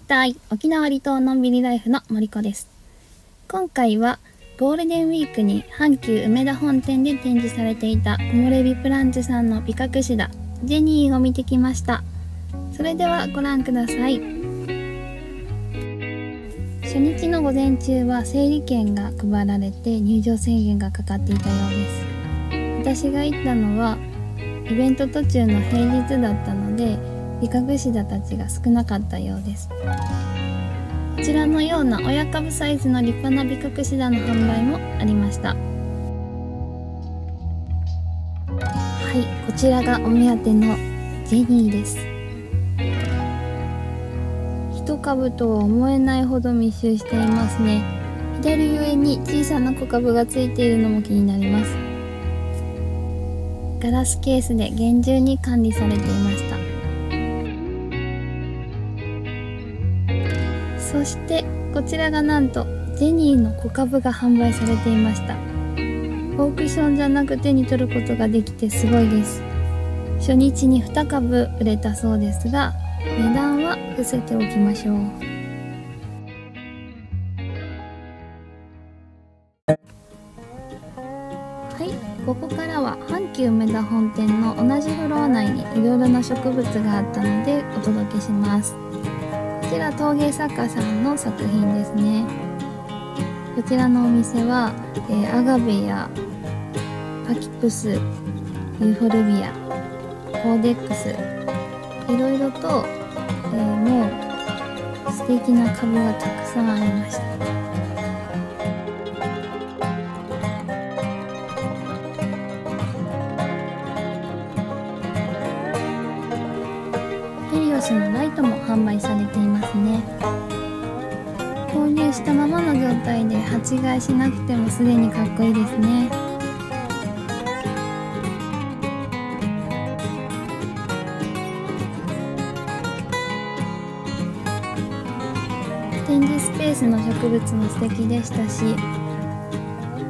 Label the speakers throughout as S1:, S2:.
S1: たい沖縄離島のんびりライフの森子です。今回はゴールデンウィークに阪急梅田本店で展示されていた木漏れ日プランツさんの美隠しだ。ジェニーを見てきました。それではご覧ください。初日の午前中は整理券が配られて入場制限がかかっていたようです。私が行ったのはイベント途中の平日だったので美隠しだたちが少なかったようです。こちらのような親株サイズの立派な美隠しだの販売もありました。はいこちらがお目当てのジェニーです。一株とは思えないほど密集していますね。左上に小さな小株がついているのも気になります。ガラスケースで厳重に管理されていました。そしてこちらがなんとジェニーの小株が販売されていました。オークションじゃなく手に取ることができてすごいです。初日に2株売れたそうですが値段は伏せておきましょう。はいここからは阪急梅田本店の同じフロア内にいろいろな植物があったのでお届けします。ちら陶芸作家さんの作品ですね。こちらのお店は、えー、アガベやパキプスユーフォルビアコーデックスいろいろと、えー、もう素敵な株がたくさんありました。スのライトも販売されていますね購入したままの状態で鉢替えしなくてもすでにかっこいいですね展示スペースの植物も素敵でしたし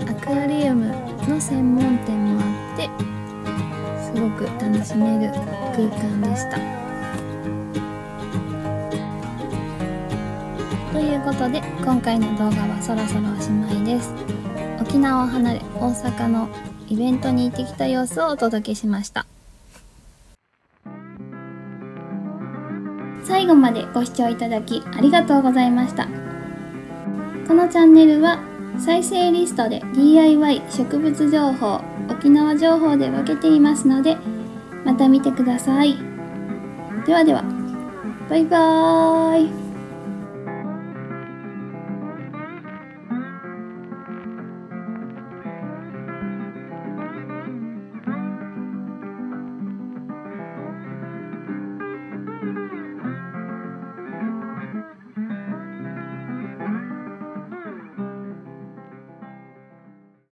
S1: アクアリウムの専門店もあってすごく楽しめる空間でした。いうことで今回の動画はそろそろおしまいです。沖縄を離れ大阪のイベントに行ってきた様子をお届けしました。最後までご視聴いただきありがとうございました。このチャンネルは再生リストで DIY 植物情報沖縄情報で分けていますのでまた見てください。ではではバイバーイ。